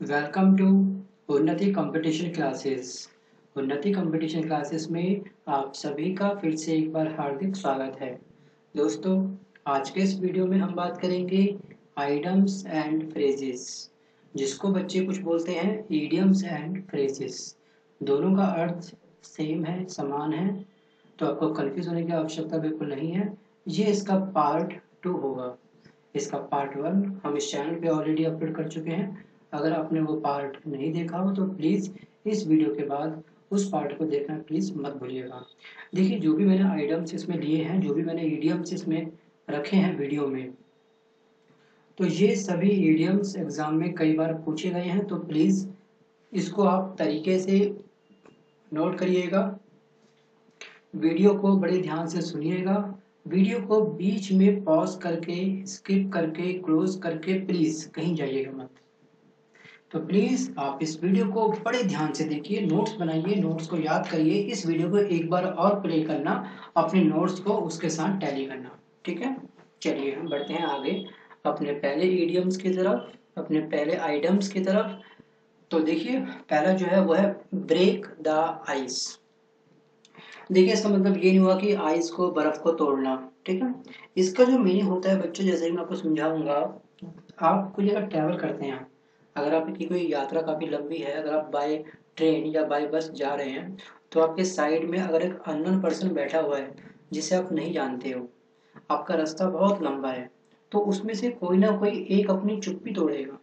Welcome to Unnati competition classes Unnati competition classes में आप सभी का फिर से एक बार हार्दिक स्वागत है। दोस्तों, आज के इस वीडियो में हम बात करेंगे आइडम्स एंड फ्रेजेस जिसको बच्चे कुछ बोलते हैं ईडियम्स एंड फ्रेजेस दोनों का अर्थ सेम है, समान है तो आपको कन्फ्यूज़ होने की आवश्यकता बिल्कुल नहीं है। ये इसका पार्ट टू होगा। इसका पार्ट वन हम इस चैनल पे ऑलरेडी अपलोड कर चुके हैं। अगर आपने वो पार्ट नहीं देखा हो तो प्लीज़ इस वीडियो के बाद उस पार्ट को देखना प्लीज़ मत भूलिएगा। देखिए, जो भी मैंने आइटम्स इसमें लिए हैं, जो भी मैंने ईडियम्स इसमें रखे हैं वीडियो में तो ये सभी ईडियम्स एग्ज़ाम में कई बार पूछे गए हैं तो प्लीज़ इसको आप तरीके से नोट करिएगा। वीडियो को बड़े ध्यान से सुनिएगा। वीडियो को बीच में पॉज करके स्किप करके क्लोज करके प्लीज़ कहीं जाइएगा मत। तो प्लीज़ आप इस वीडियो को बड़े ध्यान से देखिए नोट्स बनाइए नोट्स को याद करिए, इस वीडियो को एक बार और प्ले करना, अपने नोट्स को उसके साथ टैली करना, ठीक है? चलिए हम बढ़ते हैं आगे, अपने पहले ईडियम्स की तरफ़, अपने पहले आइटम्स की तरफ़ तो देखिए, पहला जो है वो है ब्रेक द आइस देखिए इसका मतलब ये नहीं हुआ कि आइस को बर्फ़ को तोड़ना, ठीक है? इसका जो मीनिंग होता है बच्चों, जैसे मैं आपको समझाऊँगा, आप कोई अगर ट्रैवल करते हैं अगर आपकी कोई यात्रा काफ़ी लंबी है अगर आप बाय ट्रेन या बाय बस जा रहे हैं तो आपके साइड में अगर एक अननोन पर्सन बैठा हुआ है जिसे आप नहीं जानते हो आपका रास्ता बहुत लंबा है तो उसमें से कोई ना कोई एक अपनी चुप्पी तोड़ेगा।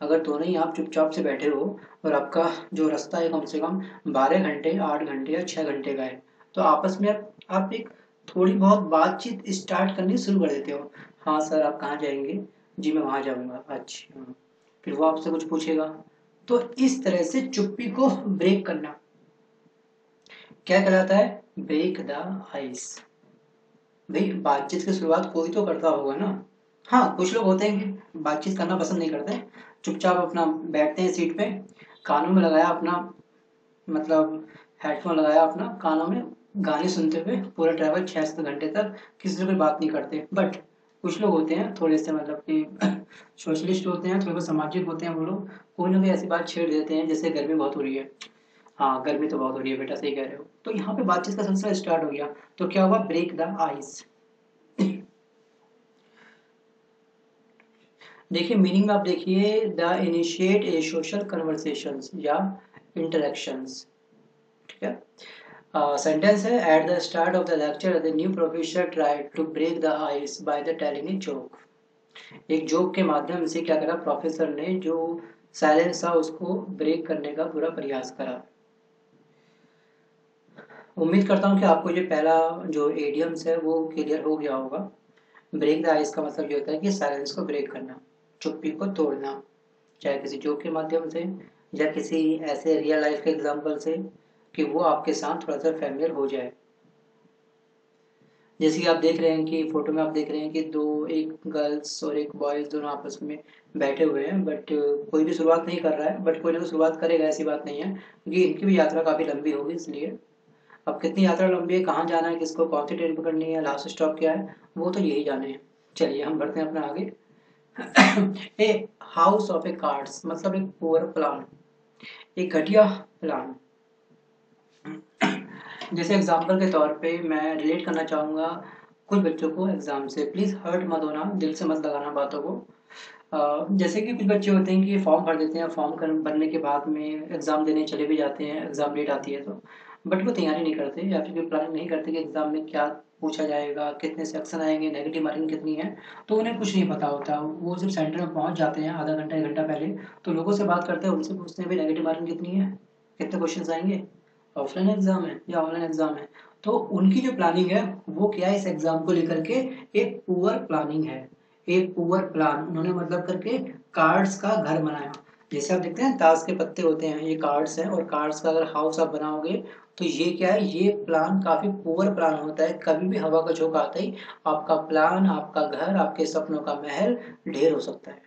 अगर दोनों ही आप चुपचाप से बैठे हो और आपका जो रास्ता है कम से कम बारह घंटे आठ घंटे या छः घंटे का है तो आपस में आप, आप एक थोड़ी बहुत बातचीत स्टार्ट करनी शुरू कर देते हो। हाँ सर आप कहाँ जाएँगे? जी मैं वहाँ जाऊँगा। अच्छा। फिर वो आपसे कुछ पूछेगा। तो इस तरह से चुप्पी को ब्रेक करना। क्या कहलाता है? ब्रेक द आइस भाई, बातचीत की शुरुआत कोई तो करता होगा ना। हाँ कुछ लोग होते हैं कि बातचीत करना पसंद नहीं करते। चुपचाप अपना बैठते हैं सीट पे। कानों में लगाया अपना मतलब हेडफोन लगाया अपना। कानों में गाने सुनते हुए पूरा ट्रैवल छः सात घंटे तक किसी से कोई बात नहीं करते। बट कुछ लोग होते हैं, थोड़े से मतलब कि सोशलिस्ट होते हैं, थोड़े बहुत सामाजिक होते हैं वो लोग, कोई ना कोई ऐसी बात छेड़ देते हैं, जैसे गर्मी बहुत हो रही है। हाँ गर्मी तो बहुत हो रही है, बेटा सही कह रहे हो। तो यहाँ पे बातचीत का सिलसिला स्टार्ट हो गया। तो क्या हुआ? ब्रेक द आइस देखिए मीनिंग में आप देखिए the initiate a social conversation या इंटरेक्शंस ठीक है? सेंटेंस है at the start of the lecture the new professor tried to break the ice by the telling a joke एक जोक के माध्यम से क्या करा प्रोफेसर ने जो साइलेंस था, उसको ब्रेक करने का पूरा प्रयास करा। उम्मीद करता हूँ कि आपको ये पहला जो एडियम्स है, वो क्लियर हो गया होगा। ब्रेक द आइस का मतलब ये होता है कि साइलेंस को ब्रेक करना, चुप्पी को तोड़ना, चाहे किसी जोक के माध्यम से या किसी ऐसे रियल लाइफ के एग्ज़ाम्पल से। कि वो आपके साथ थोड़ा सा फैमिलियर हो जाए। जैसे कि आप देख रहे हैं कि फ़ोटो में आप देख रहे हैं कि दो, एक गर्ल्स और एक बॉयज़ दोनों आपस में बैठे हुए हैं बट कोई भी शुरुआत नहीं कर रहा है बट कोई ना कोई शुरुआत करेगा, ऐसी बात नहीं है। क्योंकि इनकी भी यात्रा काफ़ी लंबी होगी, इसलिए। अब कितनी यात्रा लंबी है, कहाँ जाना है, किसको कौन सी ट्रेन पकड़नी है लास्ट स्टॉप क्या है, वो तो यही जाने हैं। चलिए, हम बढ़ते हैं अपना आगे। A house of a cards मतलब एक पुअर प्लान एक घटिया प्लान जैसे एग्ज़ाम्पल के तौर पे मैं रिलेट करना चाहूँगा कुछ बच्चों को एग्ज़ाम से। प्लीज़ हर्ट मत होना, दिल से मत लगाना बातों को। जैसे कि कुछ बच्चे होते हैं कि फॉर्म भर देते हैं फॉर्म भरने के बाद में एग्ज़ाम देने चले भी जाते हैं एग्ज़ाम डेट आती है तो। बट वो तैयारी नहीं करते, या फिर प्लानिंग नहीं करते कि एग्ज़ाम में क्या पूछा जाएगा, कितने सेक्शन आएँगे नेगेटिव मार्किंग कितनी है तो उन्हें कुछ नहीं पता होता। वो जब सेंटर में पहुँच जाते हैं आधा घंटा, एक घंटा पहले तो लोगों से बात करते हैं, उनसे पूछते हैं, भाई नेगेटिव मार्किंग कितनी है? कितने क्वेश्चन आएँगे? ऑफलाइन एग्ज़ाम है या ऑनलाइन एग्ज़ाम है। तो उनकी जो प्लानिंग है, वो क्या है इस एग्ज़ाम को लेकर के? एक पुअर प्लानिंग है। एक पुअर प्लान उन्होंने मतलब करके कार्ड्स का घर बनाया। जैसे आप देखते हैं, ताश के पत्ते होते हैं, ये कार्ड्स हैं और कार्ड्स का अगर हाउस आप बनाओगे तो ये क्या है? ये प्लान काफ़ी पुअर प्लान होता है। कभी भी हवा का झोंका आता ही आपका प्लान आपका घर, आपके सपनों का महल ढेर हो सकता है।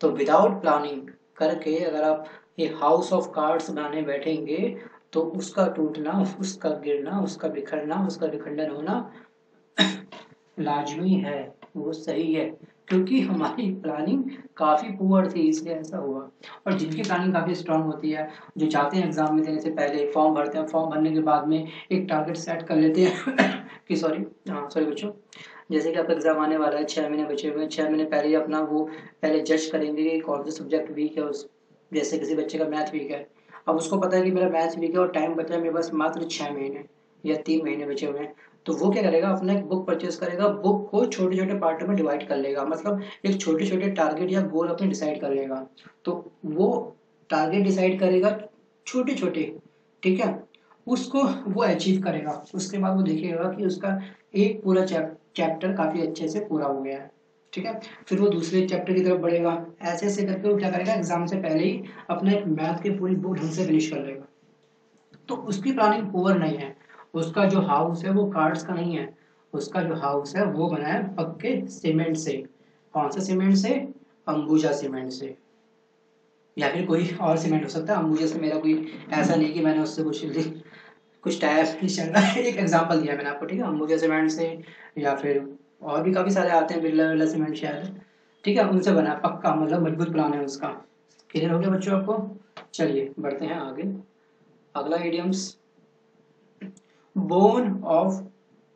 तो विदाउट प्लानिंग करके अगर आप ये हाउस ऑफ़ कार्ड्स बनाने बैठेंगे तो उसका टूटना, उसका गिरना, उसका बिखरना, उसका विखंडन होना लाजमी है, वो सही है। क्योंकि हमारी प्लानिंग काफ़ी पुअर थी, इसलिए ऐसा हुआ। और जिनकी प्लानिंग काफ़ी स्ट्रांग होती है, जो चाहते हैं एग्ज़ाम में देने से पहले फॉर्म भरते हैं फॉर्म भरने के बाद में एक टारगेट सेट कर लेते हैं कि सॉरी हाँ सॉरी बच्चों, जैसे कि आपका एग्ज़ाम आने वाला है छः महीने बचे हुए हैं छः महीने पहले ही अपना वो, पहले जज करेंगे कि कौन सा सब्जेक्ट वीक है, उस जैसे किसी बच्चे का मैथ वीक है, अब उसको पता है कि मेरा मैथ वीक है और टाइम बचा है, मेरे पास मात्र छः महीने या तीन महीने बचे हुए हैं। तो वो क्या करेगा? अपना एक बुक परचेज करेगा बुक को छोटे छोटे पार्टों में डिवाइड कर लेगा। मतलब एक छोटे छोटे टारगेट या गोल अपने डिसाइड कर लेगा। तो वो टारगेट डिसाइड करेगा छोटे छोटे ठीक है? उसको वो अचीव करेगा। उसके बाद वो देखेगा कि उसका एक पूरा चैप्टर काफ़ी अच्छे से पूरा हो गया है। ठीक है? फिर वो दूसरे चैप्टर की तरफ़ बढ़ेगा। ऐसे ऐसे करके वो क्या करेगा? एग्ज़ाम से पहले ही अपना मैथ की पूरी बुक ढंग से फिनिश कर लेगा। तो उसकी प्लानिंग पुअर नहीं है। उसका जो हाउस है वो कार्ड्स का नहीं है। उसका जो हाउस है वो बना है पक्के सीमेंट से। कौन सा सीमेंट से? अंबुजा सीमेंट से। या फिर कोई और सीमेंट हो सकता है। अंबुजा से मेरा कोई ऐसा नहीं कि मैंने उससे कुछ कुछ टाइप एक एग्जांपल दिया मैंने आपको, ठीक है? अंबुजा सीमेंट से या फिर और भी काफ़ी सारे आते हैं, बिरला विरला सीमेंट शायद ठीक है, उनसे बना, पक्का मतलब मज़बूत प्लान है उसका। क्लियर हो गया बच्चों आपको? चलिए, बढ़ते हैं आगे। अगला एडियम्स बोन ऑफ़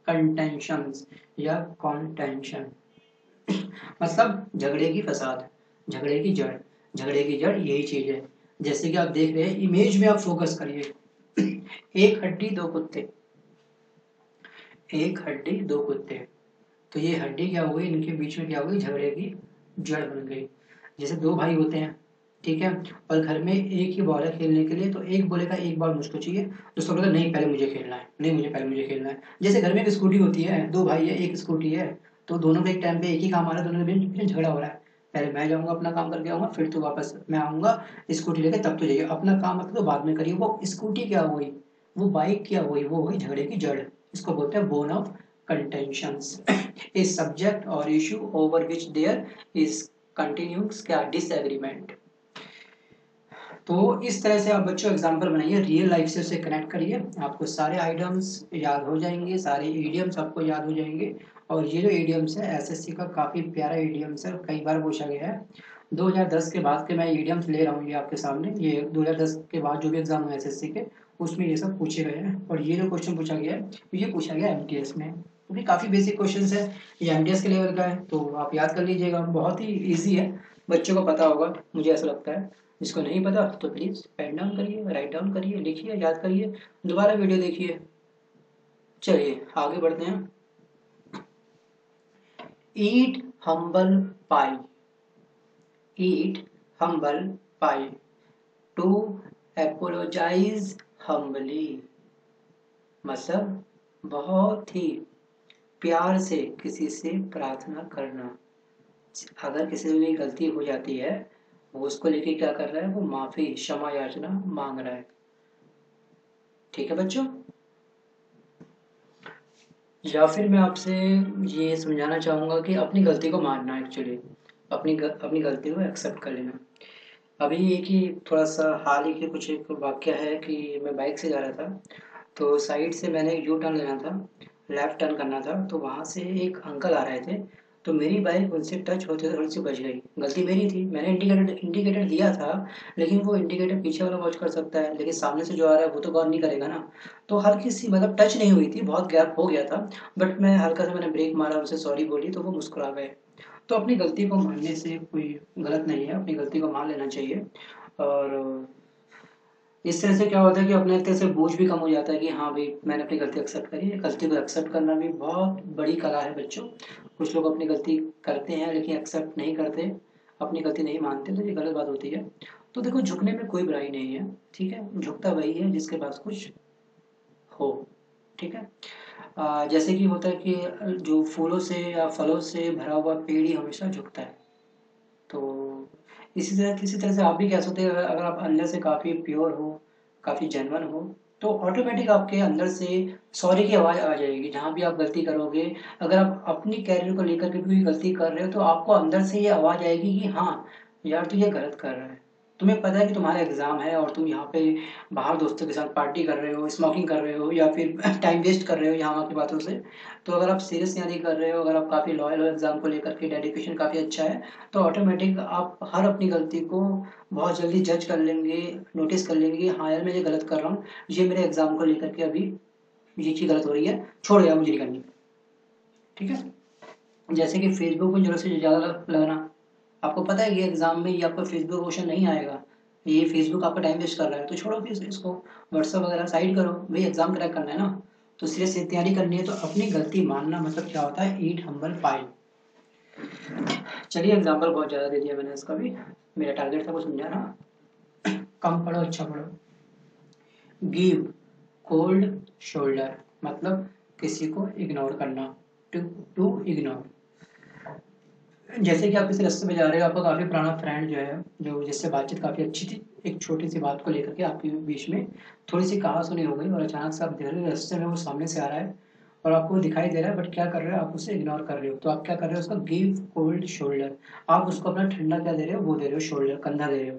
कंटेंशन या कॉन्टेंशन मतलब झगड़े की फसाद, झगड़े की जड़, झगड़े की जड़ यही चीज़ है। जैसे कि आप देख रहे हैं इमेज में आप फोकस करिए। एक हड्डी, दो कुत्ते। एक हड्डी, दो कुत्ते। तो ये हड्डी क्या हो गई? इनके बीच में क्या हो गई? झगड़े की जड़ बन गई। जैसे दो भाई होते हैं, ठीक है? और घर में एक ही बॉल है खेलने के लिए तो एक बोलेगा एक बॉल मुझको चाहिए। दूसरा बोलेगा नहीं, पहले मुझे खेलना है। नहीं, मुझे पहले मुझे खेलना है। जैसे घर में एक स्कूटी होती है, दो भाई है, एक स्कूटी है तो दोनों का एक टाइम पे एक ही काम आ रहा है, दोनों के बीच झगड़ा हो रहा है। पहले मैं जाऊँगा, अपना काम करके आऊँगा, फिर तो वापस मैं आऊँगा स्कूटी लेके तब तो जाइए अपना काम तो बाद में करिए वो स्कूटी क्या हुई वो बाइक क्या हुई वो हुई झगड़े की जड़। इसको बोलते हैं bone of contentions. A subject or issue over which there is continuous क्या disagreement. तो इस तरह से आप बच्चों एग्ज़ाम्पल बनाइए रियल लाइफ से उसे कनेक्ट करिए, आपको सारे आइटम्स याद हो जाएँगे, सारे ईडियम्स आपको याद हो जाएँगे। और ये जो ईडियम्स है एसएससी का काफ़ी प्यारा ईडियम्स है, कई बार पूछा गया है। 2010 के बाद के मैं ईडियम्स ले रहा हूँ ये आपके सामने, ये 2010 के बाद जो भी एग्ज़ाम हुए एस के, उसमें ये सब पूछे गए हैं। और ये जो क्वेश्चन पूछा गया है, ये पूछा गया एम में। क्योंकि काफ़ी बेसिक क्वेश्चन है, ये एम के लेवल का है तो आप याद कर लीजिएगा, बहुत ही ईजी है, बच्चों को पता होगा, मुझे ऐसा लगता है। जिसको नहीं पता तो प्लीज़ पेन डाउन करिए राइट डाउन करिए, लिखिए, याद करिए, दोबारा वीडियो देखिए। चलिए, आगे बढ़ते हैं। Eat humble pie eat humble pie to apologise humbly मतलब बहुत ही प्यार से किसी से प्रार्थना करना। अगर किसी से गलती हो जाती है, वो उसको लेके क्या कर रहा है? वो माफ़ी, क्षमा याचना मांग रहा है। ठीक है बच्चों? या फिर मैं आपसे ये समझाना चाहूँगा कि अपनी गलती को मानना एक्चुअली अपनी अपनी गलती को एक्सेप्ट कर लेना। अभी एक ही थोड़ा सा हाल ही के कुछ एक वाक्य है कि मैं बाइक से जा रहा था तो साइड से मैंने यू टर्न लेना था। लेफ़्ट टर्न करना था तो वहाँ से एक अंकल आ रहे थे तो मेरी बाइक उनसे टच होते थोड़ी सी बच गई। गलती मेरी थी, मैंने इंडिकेटर इंडिकेटर दिया था, लेकिन वो इंडिकेटर पीछे वाला वॉच कर सकता है, लेकिन सामने से जो आ रहा है, वो तो गौर नहीं करेगा ना। तो हल्की सी मतलब टच नहीं हुई थी, बहुत गैप हो गया था बट मैं हल्का सा मैंने ब्रेक मारा, उनसे सॉरी बोली तो वो मुस्कुरा गए। तो अपनी गलती को मानने से कोई गलत नहीं है, अपनी गलती को मान लेना चाहिए, और इस तरह से क्या होता है कि अपने तरह से बोझ भी कम हो जाता है कि हाँ भाई मैंने अपनी गलती एक्सेप्ट करी है। गलती को एक्सेप्ट करना भी बहुत बड़ी कला है बच्चों। कुछ लोग अपनी गलती करते हैं लेकिन एक्सेप्ट नहीं करते अपनी गलती नहीं मानते तो ये गलत बात होती है। तो देखो झुकने में कोई बुराई नहीं है ठीक है? झुकता वही है जिसके पास कुछ हो ठीक है? आ, जैसे कि होता है कि जो फूलों से या फलों से भरा हुआ पेड़ ही हमेशा झुकता है। तो इसी तरह किसी तरह से आप भी कह सकते हैं, अगर आप अंदर से काफ़ी प्योर हो, काफ़ी जेनवन हो तो ऑटोमेटिक आपके अंदर से सॉरी की आवाज़ आ जाएगी। जहाँ भी आप गलती करोगे, अगर आप अपनी कैरियर को लेकर के भी गलती कर रहे हो तो आपको अंदर से ये आवाज़ आएगी कि हाँ यार तो ये गलत कर रहा है। तुम्हें पता है कि तुम्हारा एग्ज़ाम है और तुम यहाँ पे बाहर दोस्तों के साथ पार्टी कर रहे हो स्मोकिंग कर रहे हो या फिर टाइम वेस्ट कर रहे हो यहाँ की बातों से। तो अगर आप सीरियस यानी कर रहे हो, अगर आप काफ़ी लॉयल हो एग्ज़ाम को लेकर के डेडिकेशन काफ़ी अच्छा है तो ऑटोमेटिक आप हर अपनी गलती को बहुत जल्दी जज कर लेंगे नोटिस कर लेंगे हाँ यार मैं ये गलत कर रहा हूँ, ये मेरे एग्ज़ाम को लेकर के अभी ये चीज़ गलत हो रही है, छोड़ गया मुझे नहीं करनी। ठीक है? जैसे कि फेसबुक में ज़रूरत से ज़्यादा लगना आपको पता है कि एग्ज़ाम में ये आपका फेसबुक क्वेश्चन नहीं आएगा। ये फेसबुक आपका टाइम वेस्ट कर रहा है। तो छोड़ो फिर इसको। व्हाट्सअप वगैरह साइड करो। भाई एग्ज़ाम क्रैक करना है ना। तो सीरियस से तैयारी करनी है। तो अपनी गलती मानना मतलब क्या होता है? ईट हम्बल फ़ाइल चलिए एग्ज़ाम्पल बहुत ज़्यादा दे दिया मैंने इसका भी। मेरा टारगेट था, वो समझा ना कम पढ़ो अच्छा पढ़ो। गिव कोल्ड शोल्डर मतलब किसी को इग्नोर करना। टू टू इग्नोर जैसे कि आप इस रास्ते में जा रहे हो, आपका काफ़ी पुराना फ्रेंड जो है, जो जिससे बातचीत काफ़ी अच्छी थी, एक छोटी सी बात को लेकर के आपके बीच में थोड़ी सी कहा सुनी हो गई और अचानक से आप देख रहे रास्ते में वो सामने से आ रहा है और आपको दिखाई दे रहा है बट क्या कर रहे हो? आप उसे इग्नोर कर रहे हो। तो आप क्या कर रहे हो? उसका गिव कोल्ड शोल्डर आप उसको अपना ठंडा क्या दे रहे हो? वो दे रहे हो शोल्डर कंधा दे रहे हो।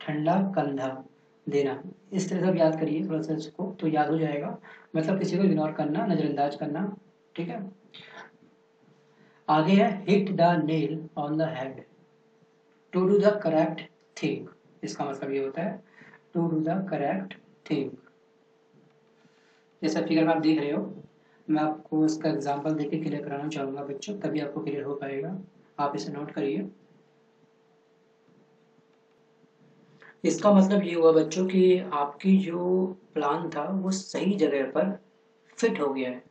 ठंडा कंधा देना। इस तरह से आप याद करिए थोड़ा सा इसको तो याद हो जाएगा। मतलब किसी को इग्नोर करना, नज़रअंदाज करना, ठीक है? आगे है hit the nail on the head to do the correct thing इसका मतलब ये होता है to do the correct thing जैसा फिगर में आप देख रहे हो। मैं आपको इसका एग्जांपल देके क्लियर कराना चाहूँगा बच्चों, तभी आपको क्लियर हो पाएगा। आप इसे नोट करिए। इसका मतलब ये हुआ बच्चों कि आपकी जो प्लान था, वो सही जगह पर फिट हो गया है।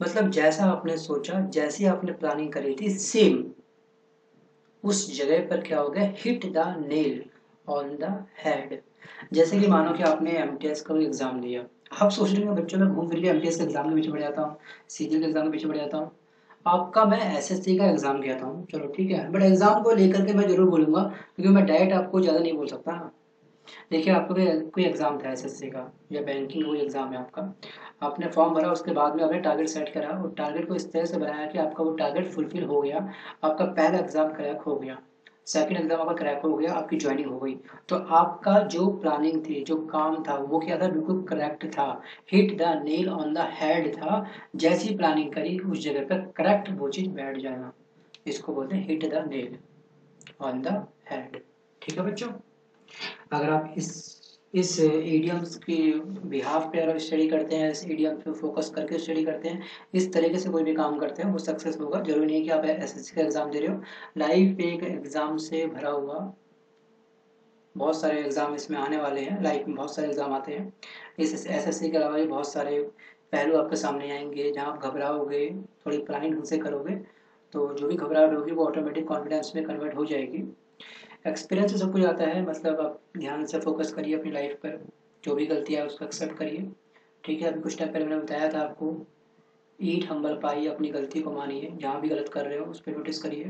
मतलब जैसा आपने सोचा, जैसी आपने प्लानिंग करी थी सेम उस जगह पर क्या हो गया? Hit the nail on the head जैसे कि मानो कि आपने एमटीएस का एग्ज़ाम दिया आप सोच रहे हो, बच्चों, में घूम फिर एम के एग्ज़ाम के पीछे बढ़ जाता हूँ सीजीएल के एग्ज़ाम के पीछे बढ़ जाता हूँ। आपका मैं एसएससी का एग्ज़ाम किया था चलो, ठीक है। बट एग्ज़ाम को लेकर के मैं ज़रूर बोलूँगा, क्योंकि मैं डायरेक्ट आपको ज़्यादा नहीं बोल सकता। देखिए, आपको कोई एग्ज़ाम था एसएससी का, या बैंकिंग कोई एग्ज़ाम है आपका। आपने फॉर्म भरा, उसके बाद में आपने टारगेट सेट करा, और टारगेट को इस तरह से बनाया कि आपका वो टारगेट फुलफिल हो गया, आपका पहला एग्ज़ाम क्रैक हो गया। सेकंड एग्ज़ाम आपका क्रैक हो गया, आपकी ज्वाइनिंग हो गई। तो आपका जो प्लानिंग थी, जो काम था, वो क्या था? बिल्कुल करेक्ट था। Hit the nail on the head था। जैसी प्लानिंग करी, उस जगह पर करेक्ट वो चीज़ बैठ जाना। इसको बोलते हैं hit the nail on the head ठीक है बच्चों? अगर आप इस इस एडियम्स की बिहाफ पे अगर स्टडी करते हैं, इस एडियम पे फोकस करके स्टडी करते हैं, इस तरीके से कोई भी काम करते हैं, वो सक्सेस होगा। ज़रूरी नहीं है कि आप एसएससी का एग्ज़ाम दे रहे हो। लाइफ एक एग्ज़ाम से भरा हुआ, बहुत सारे एग्ज़ाम इसमें आने वाले हैं। लाइफ में बहुत सारे एग्ज़ाम आते हैं। इस एस के अलावा भी बहुत सारे पहलू आपके सामने आएँगे, जहाँ आप घबराओगे, थोड़ी प्लानिंग ढंग से करोगे तो जो भी घबराहट होगी, वो ऑटोमेटिक कॉन्फिडेंस में कन्वर्ट हो जाएगी। एक्सपीरियंस से सब कुछ आता है मतलब आप ध्यान से फोकस करिए अपनी लाइफ पर। जो भी गलती है, उसको एक्सेप्ट करिए। ठीक है, अभी कुछ टाइम पहले मैंने बताया था आपको ईट हम्बल पाइए अपनी गलती को मानिए। जहाँ भी गलत कर रहे हो, उस पर नोटिस करिए।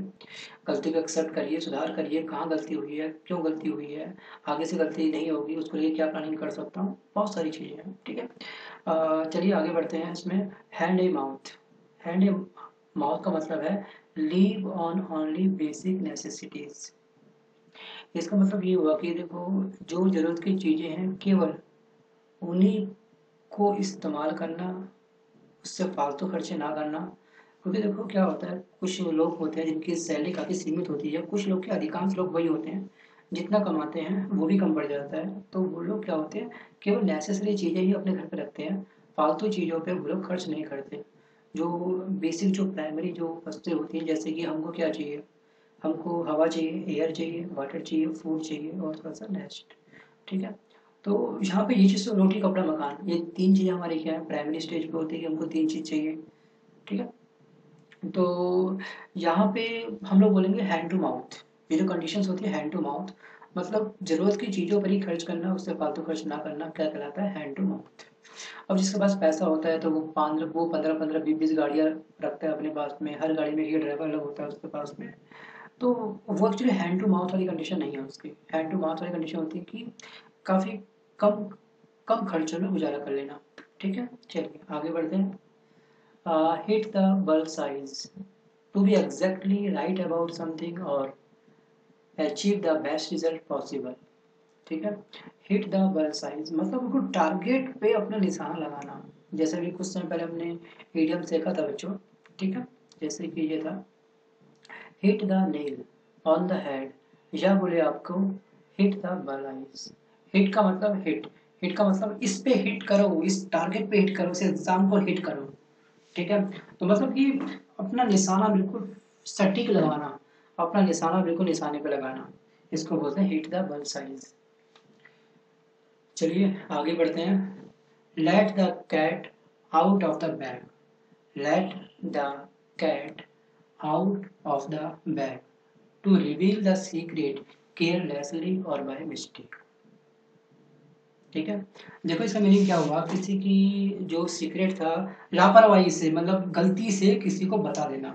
गलती को एक्सेप्ट करिए, सुधार करिए, कहाँ गलती हुई है, क्यों गलती हुई है, आगे से गलती नहीं होगी, उसको लिए क्या प्लानिंग कर सकता हूँ, बहुत सारी चीज़ें हैं, ठीक है? चलिए आगे बढ़ते हैं इसमें। Hand a mouth hand a mouth का मतलब है live on only basic necessities इसका मतलब ये हुआ कि देखो, जो ज़रूरत की चीज़ें हैं, केवल उन्हीं को इस्तेमाल करना, उससे फालतू खर्चे ना करना। क्योंकि देखो, क्या होता है, कुछ लोग होते हैं जिनकी सैलरी काफ़ी सीमित होती है, कुछ लोग के अधिकांश लोग वही होते हैं। जितना कमाते हैं, वो भी कम पड़ जाता है। तो वो लोग क्या होते हैं, केवल नेसेसरी चीज़ें ही अपने घर पर रखते हैं। फालतू चीज़ों पे वो लोग खर्च नहीं करते। जो बेसिक जो प्राइमरी जो वस्तुएँ होती हैं, जैसे कि हमको क्या चाहिए? हमको हवा चाहिए एयर चाहिए वाटर चाहिए फ़ूड चाहिए और थोड़ा सा नेस्ट ठीक है? तो यहाँ पे ये चीज़ तो रोटी, कपड़ा, मकान, ये तीन चीज़ें हमारी क्या है? प्राइमरी स्टेज पे होती है हमको तीन चीज़ चाहिए। ठीक है? तो यहाँ पे हम लोग बोलेंगे हैंड टू माउथ ये जो कंडीशंस होती है हैंड टू माउथ मतलब ज़रूरत की चीज़ों पर ही खर्च करना, उससे फालतू खर्च ना करना, क्या कहलाता है? हैंड टू माउथ अब जिसके पास पैसा होता है तो वो पाँच वो पंद्रह पंद्रह, बीस बीस गाड़ियाँ रखता है अपने पास में, हर गाड़ी में एक ड्राइवर अलग होता है उसके पास में। तो वो एक्चुअली हैंड टू माउथ वाली कंडीशन नहीं है उसकी। हैंड टू माउथ वाली कंडीशन होती है कि काफ़ी कम कम खर्चों में गुजारा कर लेना। ठीक है? चलिए, आगे बढ़ते हैं। Hit the bull's eye to be exactly right about something और achieve the best result possible ठीक है? हिट द बल साइज़ मतलब उनको टारगेट पे अपना निशाना लगाना। जैसे कि कुछ समय पहले हमने मीडियम सीखा था बच्चों। ठीक है? जैसे कि ये था। Hit the nail on the head या बोले आपको hit the bull's eye hit का मतलब हिट हिट का मतलब इस पे हिट करो, इस टारगेट पे हिट करो, इस एग्ज़ाम को हिट करो। ठीक है? तो मतलब कि अपना निशाना बिल्कुल सटीक लगाना, अपना निशाना बिल्कुल निशाने पे लगाना। इसको बोलते हैं हिट द बल साइज़ चलिए, आगे बढ़ते हैं। Let the cat out of the bag let the cat out of the bag to reveal the secret carelessly और बाय मिस्टेक ठीक है? देखो, इसका मीनिंग क्या हुआ? किसी की जो सीक्रेट था, लापरवाही से मतलब गलती से किसी को बता देना।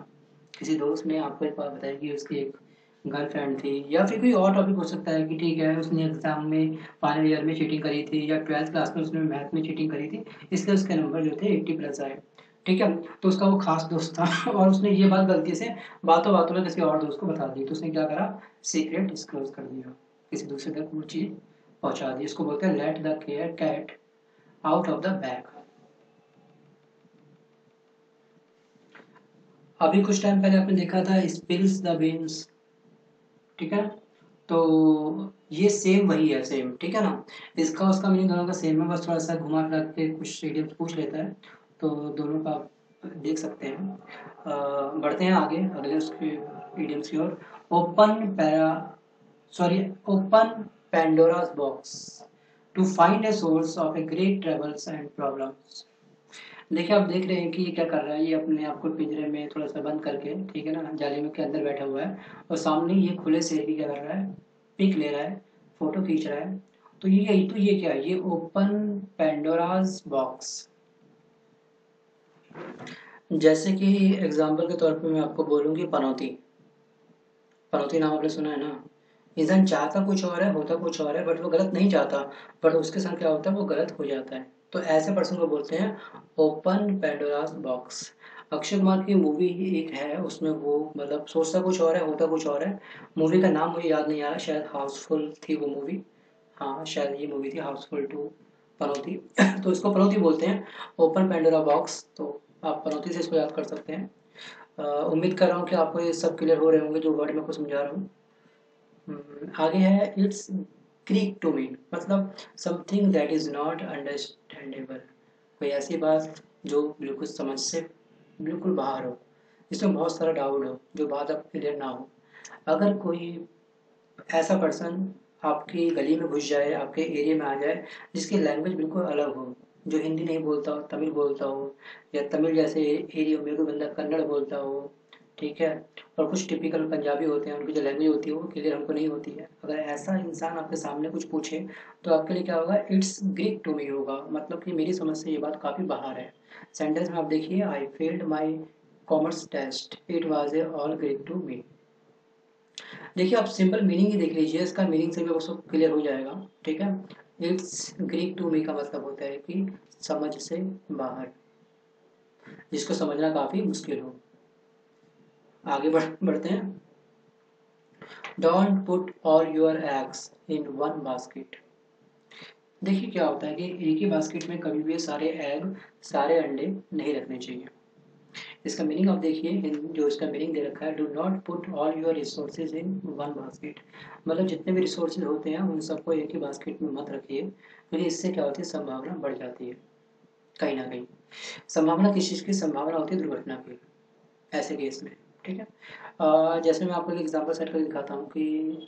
किसी दोस्त ने आपको एक बात बताया कि उसकी एक गर्लफ्रेंड थी, या फिर कोई और टॉपिक हो सकता है कि ठीक है, उसने एग्ज़ाम में फाइनल ईयर में चीटिंग करी थी, या ट्वेल्थ क्लास में उसने मैथ में चीटिंग करी थी, इसलिए उसके नंबर जो थे एट्टी प्लस आए। ठीक है? तो उसका वो खास दोस्त था और उसने ये बात गलती से बातों बातों में किसी और दोस्त को बता दी। तो उसने क्या करा? सीक्रेट डिस्क्लोज कर दिया। किसी दूसरे तक वो चीज़ पहुँचा दी। इसको बोलते हैं let the care cat out of the bag अभी कुछ टाइम पहले आपने देखा था स्पिल्स द बीन्स ठीक है? तो ये सेम वही है सेम ठीक है ना? इसका, उसका मीनिंग दोनों का सेम है। बस थोड़ा सा घुमा फिरा के कुछ पूछ लेता है। तो दोनों का देख सकते हैं। आ, बढ़ते हैं आगे अगले उसके इडियम्स की ओर। Open para sorry open Pandora's box to find a source of a great troubles and problems देखिए आप देख रहे हैं कि ये क्या कर रहा है? ये अपने आप को पिंजरे में थोड़ा सा बंद करके ठीक है ना जाली में के अंदर बैठा हुआ है और सामने ये खुले से भी क्या कर रहा है? पिक ले रहा है फ़ोटो खींच रहा है। तो ये तो ये क्या है? ये ओपन पेंडोराज बॉक्स जैसे कि एग्ज़ाम्पल के तौर पे मैं आपको बोलूँगी पनौती। पनौती नाम आपने सुना है ना? इंसान चाहता कुछ और है, होता कुछ और है बट वो गलत नहीं चाहता बट उसके साथ क्या होता है? वो गलत हो जाता है। तो ऐसे पर्सन को बोलते हैं open Pandora's box Akshay Kumar की मूवी एक है, उसमें वो मतलब सोचता कुछ और है, होता कुछ और है। मूवी का नाम मुझे याद नहीं आ रहा, शायद हाउसफुल थी वो मूवी हाँ शायद ये मूवी थी हाउसफुल टू पनौती। तो इसको पनौती बोलते हैं। ओपन पेंडोरा बॉक्स तो आप पनौती से इसको याद कर सकते हैं। उम्मीद कर रहा हूँ कि आपको ये सब क्लियर हो रहे होंगे जो वर्ड मैं आपको समझा रहा हूँ। हम्म, आगे है इट्स क्रीक टू मीन मतलब something that is not understandable कोई ऐसी बात जो बिल्कुल समझ से बिल्कुल बाहर हो। जिसमें बहुत सारा डाउट हो जो बात अब क्लियर ना हो। अगर कोई ऐसा पर्सन आपकी गली में घुस जाए, आपके एरिया में आ जाए, जिसकी लैंग्वेज बिल्कुल अलग हो, जो हिंदी नहीं बोलता हो, तमिल बोलता हो, या तमिल जैसे एरिया में कोई बंदा कन्नड़ बोलता हो, ठीक है? और कुछ टिपिकल पंजाबी होते हैं, उनकी जो लैंग्वेज होती है, वो क्लियर हमको नहीं होती है। अगर ऐसा इंसान आपके सामने कुछ पूछे तो आपके लिए क्या होगा? इट्स ग्रीक टू मी होगा। मतलब कि मेरी समझ से ये बात काफ़ी बाहर है। सेंटेंस में आप देखिए I failed my commerce test it was a all Greek to me देखिए, आप सिंपल मीनिंग ही देख लीजिए, इसका मीनिंग से भी सब क्लियर हो जाएगा, ठीक है? इट्स ग्रीक टू मी का मतलब होता है कि समझ से बाहर, जिसको समझना काफ़ी मुश्किल हो। आगे बढ़, बढ़ते हैं। Don't put all your eggs in one basket देखिए, क्या होता है कि एक ही बास्केट में कभी भी सारे एग सारे अंडे नहीं रखने चाहिए। इसका मीनिंग आप देखिए जो इसका मीनिंग दे रखा है do not put all your resources in one basket मतलब जितने भी रिसोर्सेज होते हैं उन सबको एक ही बास्केट में मत रखिए। क्योंकि इससे क्या होती है? संभावना बढ़ जाती है कहीं ना कहीं। संभावना किस चीज़ की? संभावना होती है दुर्घटना की। ऐसे केस में ठीक है? जैसे मैं आपको एक एग्जांपल सेट कर दिखाता हूँ कि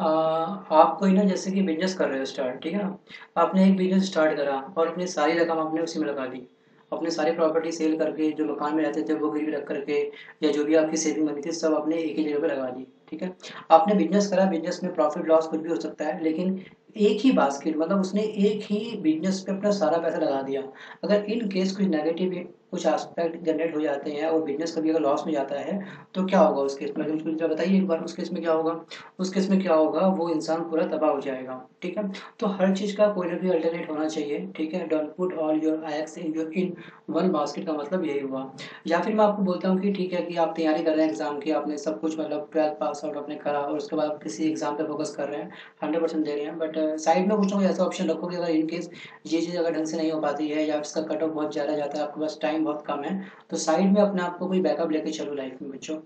आ, आप कोई ना जैसे कि बिज़नेस कर रहे हो स्टार्ट ठीक है ना? आपने एक बिज़नेस स्टार्ट करा और अपनी सारी रकम आपने उसी में लगा दी। अपने सारे प्रॉपर्टी सेल करके, जो मकान में रहते थे, वो गिरवी रख करके, या जो भी आपकी सेविंग बनी थी, सब आपने एक ही जगह पर लगा दी ठीक है? आपने बिज़नेस करा बिज़नेस में प्रॉफिट लॉस कुछ भी हो सकता है, लेकिन एक ही बास्केट मतलब उसने एक ही बिज़नेस पे अपना सारा पैसा लगा दिया। अगर इन केस कुछ नेगेटिव कुछ आस्पेक्ट जनरेट हो जाते हैं और बिज़नेस कभी अगर लॉस में जाता है तो क्या होगा उस केस में? मुझे बताइए एक बार, उस केस में क्या होगा? उस केस में क्या होगा? वो इंसान पूरा तबाह हो जाएगा, ठीक है? तो हर चीज़ का कोई ना कोई अल्टरनेट होना चाहिए, ठीक है? Don't put all your eggs in your in one basket का मतलब यही हुआ। या फिर मैं आपको बोलता हूँ कि ठीक है कि आप तैयारी कर रहे हैं एग्ज़ाम की, आपने सब कुछ मतलब ट्वेल्थ पास आउट आपने करा और उसके बाद किसी एग्ज़ाम पे फोकस कर रहे हैं हंड्रेड परसेंट दे रहे हैं। बट साइड में कुछ ना कुछ ऐसा ऑप्शन रखो कि अगर इनकेस ये चीज़ अगर ढंग से नहीं हो पाती है या इसका कट ऑफ़ बहुत ज़्यादा जाता है, आपके पास टाइम बहुत कम है। तो साइड में अपने आप को कोई बैकअप लेके चलो लाइफ में बच्चों,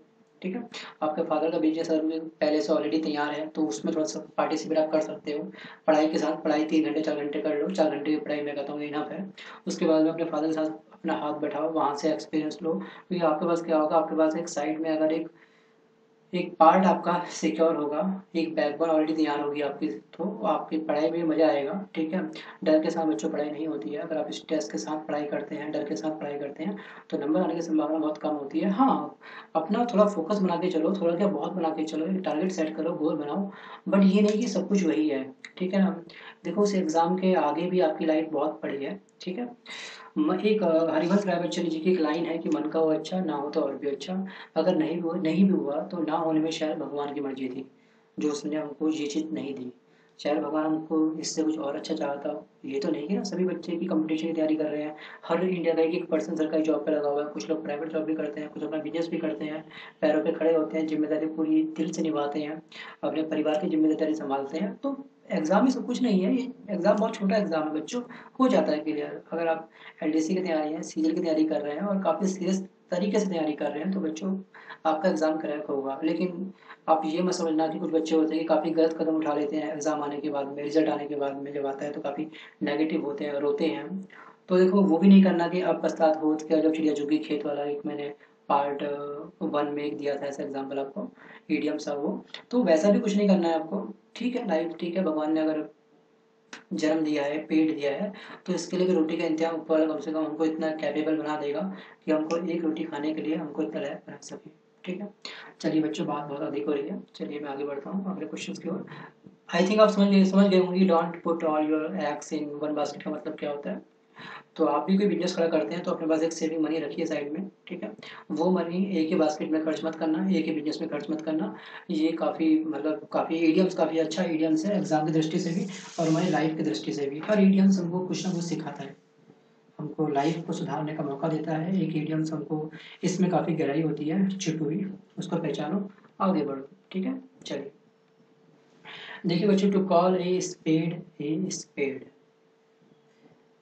ठीक है? आपके फादर का बिज़नेस पहले से ऑलरेडी तैयार है तो उसमें थोड़ा सा पार्टिसिपेट आप कर सकते हो। पढ़ाई के साथ पढ़ाई तीन घंटे, चार घंटे कर लो। चार घंटे की पढ़ाई मैं कहता हूँ इनफ है। उसके बाद में अपने फादर के साथ अपना हाथ बैठाओ, वहाँ से एक्सपीरियंस लो। क्योंकि आपके पास क्या होगा, आपके पास एक साइड में अगर एक एक पार्ट आपका सिक्योर होगा, एक बैकबोन ऑलरेडी तैयार होगी आपकी तो आपकी पढ़ाई में मज़ा आएगा, ठीक है? डर के साथ बच्चों पढ़ाई नहीं होती है, अगर आप स्ट्रेस के साथ पढ़ाई करते हैं, डर के साथ पढ़ाई करते हैं तो नंबर आने की संभावना बहुत कम होती है। हाँ अपना थोड़ा फोकस बना के चलो, थोड़ा क्या बहुत बना के चलो, एक टारगेट सेट करो गोल बनाओ बट ये नहीं कि सब कुछ वही है, ठीक है ना? देखो, उस एग्ज़ाम के आगे भी आपकी लाइफ बहुत बड़ी है, ठीक है? एक हरिवंश राय बच्चन जी की एक लाइन है कि मन का वो अच्छा ना हो तो और भी अच्छा। अगर नहीं भी नहीं भी हुआ तो ना होने में शायद भगवान की मर्ज़ी थी, जो उसने हमको ये चीज़ नहीं दी। शायद भगवान हमको इससे कुछ और अच्छा चाहता हो। ये तो नहीं है ना सभी बच्चे की कंपटीशन की तैयारी कर रहे हैं। हर इंडिया का एक एक पर्सन सरकारी जॉब पे लगा हुआ है। कुछ लोग प्राइवेट जॉब भी करते हैं, कुछ अपना बिज़नेस भी करते हैं। पैरों पे खड़े होते हैं, ज़िम्मेदारी पूरी दिल से निभाते हैं। अपने परिवार की ज़िम्मेदारी संभालते हैं। तो एग्ज़ाम में सब कुछ नहीं है, ये एग्ज़ाम बहुत छोटा एग्ज़ाम है बच्चों। हो जाता है क्लियर अगर आप एल की तैयारी है सीजीएल की तैयारी कर रहे हैं और काफ़ी सीरियस तरीके से तैयारी कर रहे हैं तो बच्चों, आपका एग्ज़ाम क्रैक होगा। लेकिन आप ये मत समझना कि कुछ बच्चे होते हैं कि काफ़ी गलत कदम उठा लेते हैं एग्ज़ाम आने के बाद में रिज़ल्ट आने के बाद में जब आता है तो काफ़ी नेगेटिव होते हैं, रोते हैं। तो देखो, वो भी नहीं करना कि अब पश्चात हो क्या जब चिड़िया चुगी खेत वाला एक मैंने पार्ट वन में एक दिया था ऐसा एग्ज़ाम्पल आपको ईडियम सा वो। तो वैसा भी कुछ नहीं करना है आपको। ठीक है लाइफ ठीक है, भगवान ने अगर जन्म दिया है, पेट दिया है तो इसके लिए भी रोटी का इंतज़ाम ऊपर कम से कम हमको इतना कैपेबल बना देगा कि हमको एक रोटी खाने के लिए हमको इतना लायक बना सके। ठीक है? चलिए बच्चों, बात बहुत अधिक हो रही है। चलिए मैं आगे बढ़ता हूँ, अगले क्वेश्चन की ओर। आई थिंक आप समझ समझ गए होंगे don't put all your eggs in one basket का मतलब क्या होता है? तो आप भी कोई बिज़नेस खड़ा करते हैं तो अपने पास एक सेविंग मनी रखिए साइड में, ठीक है? वो मनी एक ही बास्केट में खर्च मत करना, एक ही बिज़नेस में खर्च मत करना। ये काफ़ी मतलब काफ़ी ईडियम्स काफ़ी अच्छा ईडियम्स है एग्ज़ाम की दृष्टि से भी और हमारी लाइफ की दृष्टि से भी। हर ईडियम्स हमको कुछ ना कुछ सिखाता है। हमको लाइफ को सुधारने का मौका देता है। एक ईडियम्स हमको इसमें काफ़ी गहराई होती है, छिपी उसको पहचानो, आगे बढ़ो, ठीक है? चलिए। देखिए बच्चों to call a spade a spade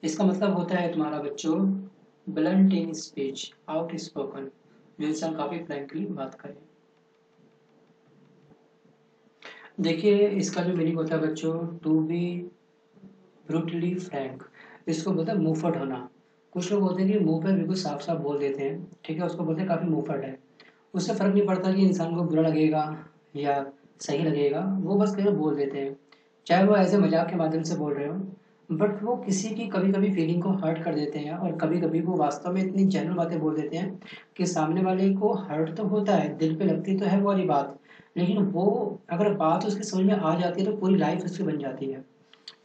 इसका मतलब होता है तुम्हारा बच्चों blunt in speech outspoken जो इंसान काफ़ी फ्रेंकली बात करे देखिए, इसका जो मीनिंग होता है बच्चों टू बी ब्रूटली फ्रैंक इसको बोलते हैं मुफट होना। कुछ लोग बोलते हैं कि मुँह पर बिल्कुल साफ़ साफ़ बोल देते हैं, ठीक है, उसको बोलते हैं काफ़ी मुफट है। उससे फ़र्क नहीं पड़ता कि इंसान को बुरा लगेगा या सही लगेगा, वो बस कहीं बोल देते हैं। चाहे वो ऐसे मज़ाक के माध्यम से बोल रहे हो बट वो किसी की कभी कभी फीलिंग को हर्ट कर देते हैं और कभी कभी वो वास्तव में इतनी जनरल बातें बोल देते हैं कि सामने वाले को हर्ट तो होता है, दिल पे लगती तो है वो वाली बात, लेकिन वो अगर बात उसके समझ में आ जाती है तो पूरी लाइफ उसकी बन जाती है।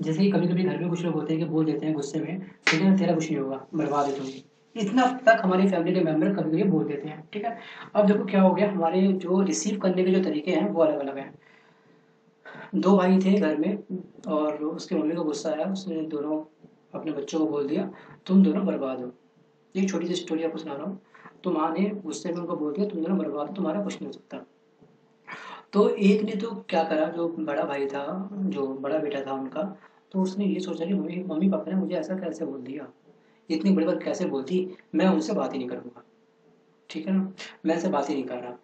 जैसे कि कभी कभी घर में कुछ लोग होते हैं कि बोल देते हैं गुस्से में लेकिन तेरा कुछ नहीं होगा बर्बाद है तुम इतना तक हमारी फैमिली के मेंबर कभी कभी बोल देते हैं, ठीक है? अब देखो क्या हो गया, हमारे जो रिसीव करने के जो तरीके हैं वो अलग अलग हैं। दो भाई थे घर में, और उसके मम्मी को गुस्सा आया, उसने दोनों अपने बच्चों को बोल दिया, तुम दोनों बर्बाद हो। एक छोटी सी स्टोरी आपको सुना रहा हूँ। तो माँ ने गुस्से में उनको बोल दिया, तुम दोनों बर्बाद हो, तुम्हारा कुछ नहीं हो सकता। तो एक ने तो क्या करा, जो बड़ा भाई था, जो बड़ा बेटा था उनका तो उसने ये सोचा कि मम्मी मम्मी पापा ने मुझे ऐसा कैसे बोल दिया? इतनी बड़ी बात कैसे बोलती? मैं उनसे बात ही नहीं करूँगा। ठीक है ना? मैं ऐसे बात ही नहीं कर रहा।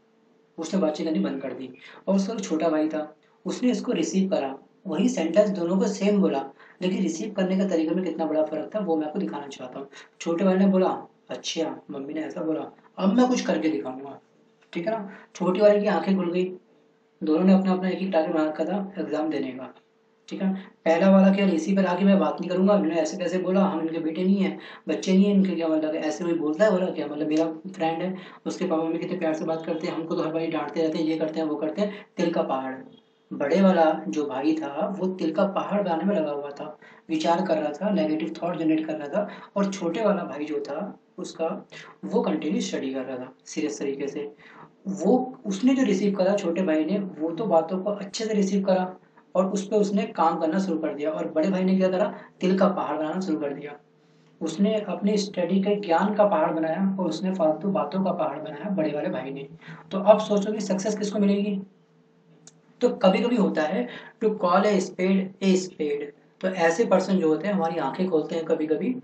उसने बातचीत करनी बंद कर दी। और उसका छोटा भाई था उसने इसको रिसीव करा। वही सेंटेंस दोनों को सेम बोला। लेकिन रिसीव करने का तरीके में कितना बड़ा फ़र्क था, वो मैं आपको दिखाना चाहता हूँ। छोटे भाई ने बोला अच्छा मम्मी ने ऐसा बोला, अब मैं कुछ करके दिखाऊँगा। ठीक है ना? छोटी वाले की आँखें खुल गई। दोनों ने अपना अपना एक ही टारगेट बना रखा था एग्ज़ाम देने का। ठीक है? पहला वाला क्या इसी पर आके मैं बात नहीं करूँगा मैंने ऐसे कैसे बोला, हम इनके बेटे नहीं है, बच्चे नहीं है, इनके क्या मतलब ऐसे कोई बोलता है, बोला, क्या मतलब? मेरा फ्रेंड है, उसके पापा मम्मी कितने प्यार से बात करते हैं, हमको तो हर बार डांटते रहते हैं, ये करते हैं, वो करते हैं, दिल का पहाड़ बड़े वाला जो भाई था, वो तिल का पहाड़ बनाने में लगा हुआ था। विचार कर रहा था नेगेटिव थॉट जनरेट कर रहा था और छोटे वाला भाई जो था, उसका वो कंटिन्यू स्टडी कर रहा था सीरियस तरीके से। वो, उसने जो रिसीव करा छोटे भाई ने, वो तो बातों को अच्छे से रिसीव करा और उस पर उसने काम करना शुरू कर दिया और बड़े भाई ने क्या करा, तिल का पहाड़ बनाना शुरू कर दिया। उसने अपने स्टडी के ज्ञान का पहाड़ बनाया और उसने फालतू बातों का पहाड़ बनाया बड़े वाले भाई ने। तो अब सोचो कि सक्सेस किसको मिलेगी? तो कभी कभी होता है to call a spade a spade तो ऐसे पर्सन जो होते हैं, हमारी आँखें खोलते हैं कभी कभी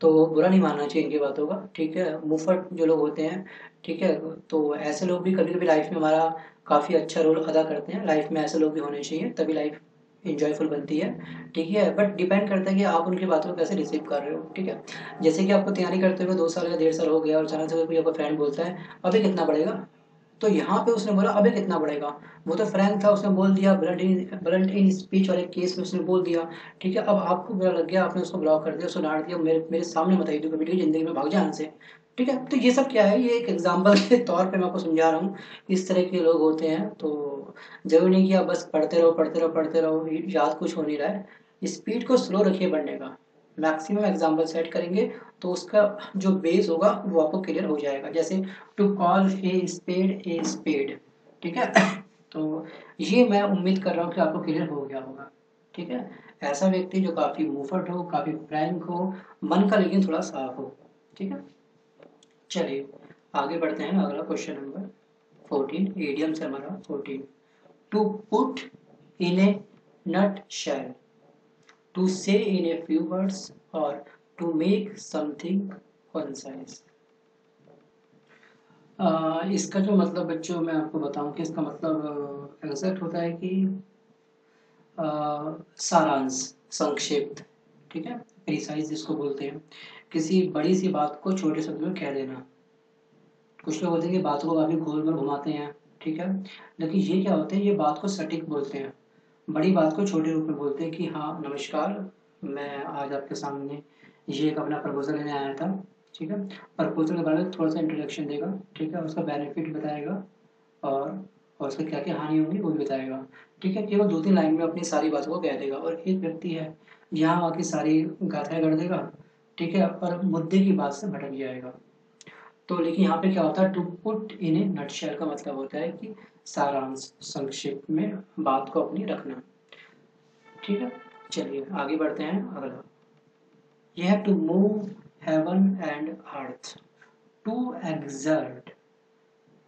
तो बुरा नहीं मानना चाहिए इनकी बातों का, ठीक है? मुफट जो लोग होते हैं, ठीक है? तो ऐसे लोग भी कभी कभी लाइफ में हमारा काफ़ी अच्छा रोल अदा करते हैं लाइफ में ऐसे लोग भी होने चाहिए, तभी लाइफ इंजॉयफुल बनती है, ठीक है? बट डिपेंड करता है कि आप उनकी बातों को कैसे रिसीव कर रहे हो, ठीक है? जैसे कि आपको तैयारी करते हुए दो साल या डेढ़ साल हो गया और अचानक से कोई आपका फ्रेंड बोलता है अभी कितना पड़ेगा तो यहाँ पे उसने बोला अभी कितना बढ़ेगा? वो तो फ्रैंक था, उसने बोल दिया blunt in blunt in speech वाले केस में उसने बोल दिया, ठीक है, अब आपको बुरा लग गया, आपने उसको ब्लॉक कर दिया उसको डांट दिया, मेरे मेरे सामने बताइए तो कभी ज़िंदगी में भाग जाने से। ठीक है तो ये सब क्या है? ये एक एग्ज़ाम्पल के तौर पर मैं आपको समझा रहा हूँ, इस तरह के लोग होते हैं तो ज़रूरी नहीं कि आप बस पढ़ते रहो पढ़ते रहो पढ़ते रहो, याद कुछ हो नहीं रहा है। स्पीड को स्लो रखिए बढ़ने का। मैक्सिमम एग्ज़ाम्पल सेट करेंगे तो उसका जो बेस होगा, वो आपको क्लियर हो जाएगा। जैसे to call a spade a spade ठीक है? तो ये मैं उम्मीद कर रहा हूँ कि आपको क्लियर हो गया होगा, ठीक है? ऐसा व्यक्ति जो काफ़ी मुफट हो, काफ़ी फ्रैंक हो, मन का लेकिन थोड़ा साफ़ हो, ठीक है? चलिए, आगे बढ़ते हैं अगला क्वेश्चन नंबर फोर्टीन एडियम से हमारा fourteen to put in a nutshell to say in a few words और टू मेक समथिंग कंसाइज इसका जो मतलब बच्चों मैं आपको बताऊँ कि इसका मतलब एग्जैक्ट होता है कि सारांश संक्षिप्त ठीक है? प्रिसाइज जिसको बोलते हैं। किसी बड़ी सी बात को छोटे शब्द में कह देना। कुछ लोग होते हैं कि बात को काफ़ी गोल में घुमाते हैं, ठीक है? लेकिन ये क्या होते हैं? ये बात को सटीक बोलते हैं। बड़ी बात को छोटे रूप में बोलते हैं कि हाँ नमस्कार, मैं आज आपके सामने ये एक अपना प्रपोजल लेने आया था, ठीक है? प्रपोजल के बारे में थोड़ा सा इंट्रोडक्शन देगा, ठीक है? उसका बेनिफिट बताएगा और और उसका क्या क्या हानि होगी वो भी बताएगा, ठीक है? केवल दो तीन लाइन में अपनी सारी बातों को कह देगा और एक व्यक्ति है, यहाँ वहाँ की सारी गाथाएँ कर देगा, ठीक है? और मुद्दे की बात से भटक जाएगा। तो लेकिन यहाँ पे क्या होता है to put in a nutshell का मतलब होता है कि सारांश संक्षिप्त में बात को अपनी रखना। ठीक है? चलिए, आगे बढ़ते हैं। अगला। You have to move heaven and earth to exert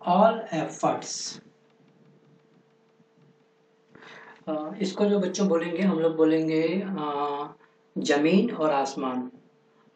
all efforts इसको जो बच्चों बोलेंगे, हम लोग बोलेंगे ज़मीन और आसमान।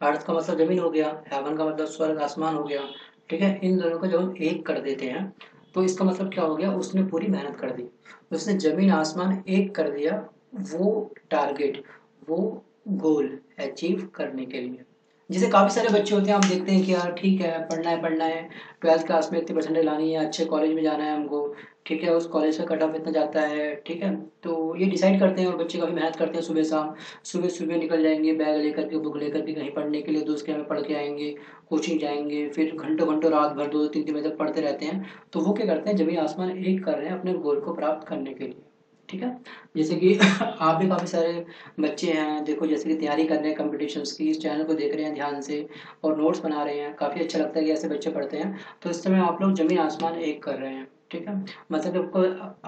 अर्थ का मतलब ज़मीन हो गया हेवन का मतलब स्वर्ग, आसमान हो गया। ठीक है? इन दोनों को जब हम एक कर देते हैं तो इसका मतलब क्या हो गया? उसने पूरी मेहनत कर दी। उसने ज़मीन, आसमान एक कर दिया, वो टारगेट वो गोल अचीव करने के लिए। जैसे काफ़ी सारे बच्चे होते हैं, हम देखते हैं कि यार ठीक है, पढ़ना है पढ़ना है। ट्वेल्थ क्लास में इतनी परसेंटेज लानी है, अच्छे कॉलेज में जाना है हमको। ठीक है, उस कॉलेज का कट ऑफ़ इतना जाता है, ठीक है? तो ये डिसाइड करते हैं और बच्चे काफ़ी मेहनत करते हैं सुबह शाम। सुबह सुबह निकल जाएँगे बैग लेकर के बुक लेकर के कहीं पढ़ने के लिए, दोस्त के यहाँ पढ़ के आएँगे कोचिंग जाएँगे, फिर घंटों घंटों रात भर, दो तीन तीन बजे तक पढ़ते रहते हैं तो वो क्या करते हैं ज़मीन आसमान एक कर रहे हैं अपने गोल को प्राप्त करने के लिए, ठीक है? जैसे कि आप भी काफ़ी सारे बच्चे हैं, देखो, जैसे कि तैयारी कर रहे हैं कॉम्पिटिशन की, इस चैनल को देख रहे हैं ध्यान से और नोट्स बना रहे हैं, काफ़ी अच्छा लगता है कि ऐसे बच्चे पढ़ते हैं। तो इस समय आप लोग ज़मीन आसमान एक कर रहे हैं। ठीक है? मतलब आपको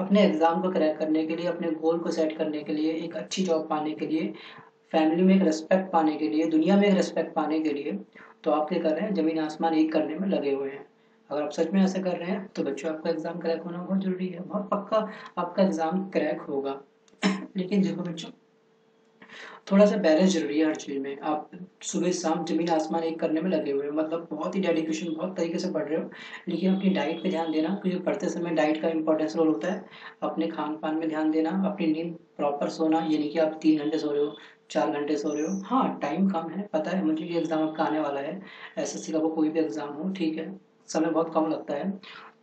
अपने एग्ज़ाम को क्रैक करने के लिए, अपने गोल को सेट करने के लिए, एक अच्छी जॉब पाने के लिए फैमिली में एक रेस्पेक्ट पाने के लिए, दुनिया में एक रेस्पेक्ट पाने के लिए तो आप क्या कर रहे हैं? ज़मीन आसमान एक करने में लगे हुए हैं। अगर आप सच में ऐसे कर रहे हैं तो बच्चों, आपका एग्ज़ाम क्रैक होना बहुत ज़रूरी है। बहुत पक्का आपका एग्ज़ाम क्रैक होगा। लेकिन देखो बच्चों थोड़ा सा बैलेंस ज़रूरी है हर चीज़ में। आप सुबह शाम ज़मीन आसमान एक करने में लगे हुए हैं। मतलब बहुत ही डेडिकेशन बहुत तरीके से पढ़ रहे हो। लेकिन अपनी डाइट पे ध्यान देना, क्योंकि पढ़ते समय डाइट का इंपॉर्टेंस रोल होता है। अपने खान पान में ध्यान देना, अपनी नींद प्रॉपर सोना। यानी कि आप तीन घंटे सो रहे हो, चार घंटे सो रहे हो। हाँ टाइम कम है, पता है। मुझे एग्ज़ाम आपका आने वाला है। एस का वो कोई भी एग्ज़ाम हो, ठीक है। समय बहुत कम लगता है।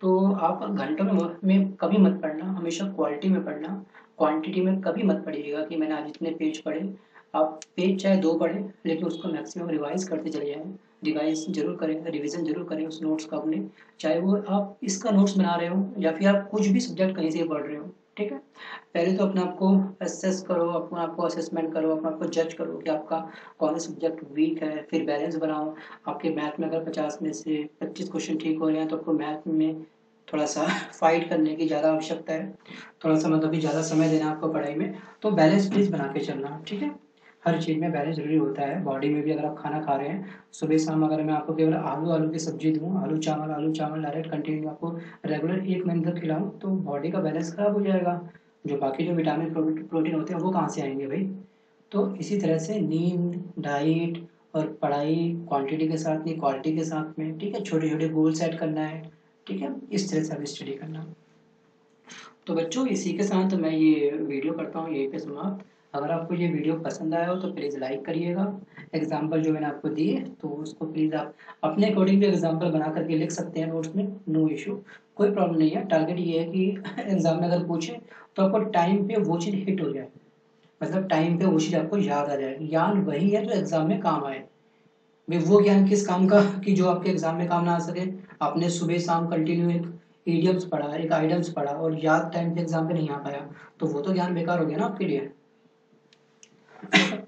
तो आप घंटों में कभी मत पढ़ना। हमेशा क्वालिटी में पढ़ना। क्वांटिटी में कभी मत पढ़िएगा कि मैंने आज इतने पेज पढ़े। आप पेज चाहे दो पढ़े, लेकिन उसको मैक्सिमम रिवाइज करते चले जाएँ। रिवाइज ज़रूर करें रिवीजन ज़रूर करें उस नोट्स का अपने। चाहे वो आप इसका नोट्स बना रहे हो, या फिर आप कुछ भी सब्जेक्ट कहीं से पढ़ रहे हो, ठीक है? पहले तो अपने आपको असेस करो, अपने आप को असेसमेंट करो, अपने आप को जज करो कि आपका कौन सा सब्जेक्ट वीक है, फिर बैलेंस बनाओ। आपके मैथ में अगर पचास में से पच्चीस क्वेश्चन ठीक हो रहे हैं तो आपको मैथ में थोड़ा सा फाइट करने की ज़्यादा आवश्यकता है। थोड़ा सा मतलब कि ज़्यादा समय देना आपको पढ़ाई में। तो बैलेंस प्लीज़ बना के चलना, ठीक है? हर चीज़ में बैलेंस ज़रूरी होता है। बॉडी में भी अगर आप खाना खा रहे हैं, सुबह शाम अगर मैं आपको केवल आलू आलू की सब्ज़ी दूँ, आलू चावल आलू चावल डायरेक्ट कंटिन्यू आपको रेगुलर एक महीने तक खिलाऊँ तो बॉडी का बैलेंस खराब हो जाएगा। जो बाकी जो विटामिन प्रोटीन होते हैं, वो कहाँ से आएँगे भाई? तो इसी तरह से नींद डाइट और पढ़ाई क्वांटिटी के साथ नहीं क्वालिटी के साथ में, ठीक है? छोटे छोटे गोल सेट करना है। ठीक है? इस तरह से आप स्टडी करना। तो बच्चों, इसी के साथ मैं ये वीडियो करता हूँ, यहीं पे समाप्त। अगर आपको ये वीडियो पसंद आया हो तो प्लीज़ लाइक करिएगा। एग्ज़ाम्पल जो मैंने आपको दिए तो उसको प्लीज़ आप अपने अकॉर्डिंग भी एग्ज़ाम्पल बना करके लिख सकते हैं नोट्स में नो इशू कोई प्रॉब्लम नहीं है। टारगेट ये है कि एग्ज़ाम में अगर पूछे तो आपको टाइम पे वो चीज़ हिट हो जाए। मतलब टाइम पे वो चीज़ आपको याद आ जाए। ज्ञान वही है जो एग्ज़ाम में काम आए। भाई वो ज्ञान किस काम का, कि जो आपके एग्ज़ाम में काम ना आ सके। आपने सुबह शाम कंटिन्यू एक ईडियम्स पढ़ा, एक आइटम्स पढ़ा और याद टाइम पे एग्ज़ाम पे नहीं आ पाया तो वो तो ज्ञान बेकार हो गया ना आपके लिए।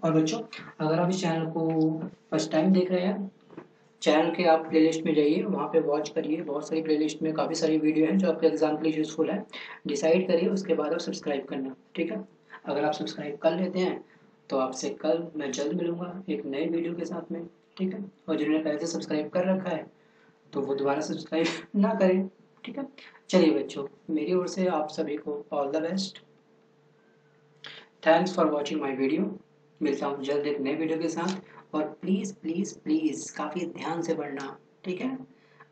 और बच्चों, अगर आप इस चैनल को फ़र्स्ट टाइम देख रहे हैं चैनल के आप प्लेलिस्ट में जाइए, वहाँ पे वॉच करिए। बहुत सारी प्लेलिस्ट में काफ़ी सारी वीडियो हैं जो आपके एग्ज़ाम के लिए यूज़फुल है। डिसाइड करिए, उसके बाद आप सब्सक्राइब करना, ठीक है? अगर आप सब्सक्राइब कर लेते हैं तो आपसे कल मैं जल्द मिलूँगा एक नए वीडियो के साथ में। ठीक है? और जिन्होंने पहले से सब्सक्राइब कर रखा है तो वो दोबारा सब्सक्राइब ना करें, ठीक है? चलिए बच्चों, मेरी ओर से आप सभी को all the best thanks for watching my video मिलता हूँ जल्द एक नए वीडियो के साथ। और प्लीज़ प्लीज़ प्लीज़ काफ़ी ध्यान से पढ़ना, ठीक है?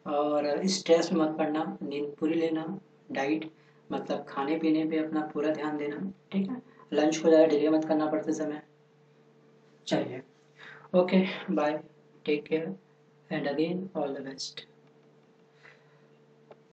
और स्ट्रेस में मत पढ़ना नींद पूरी लेना डाइट मतलब खाने पीने पे अपना पूरा ध्यान देना, ठीक है? लंच को ज़्यादा डिले मत करना पड़ते समय। चलिए। okay bye. Take care. And again all the best.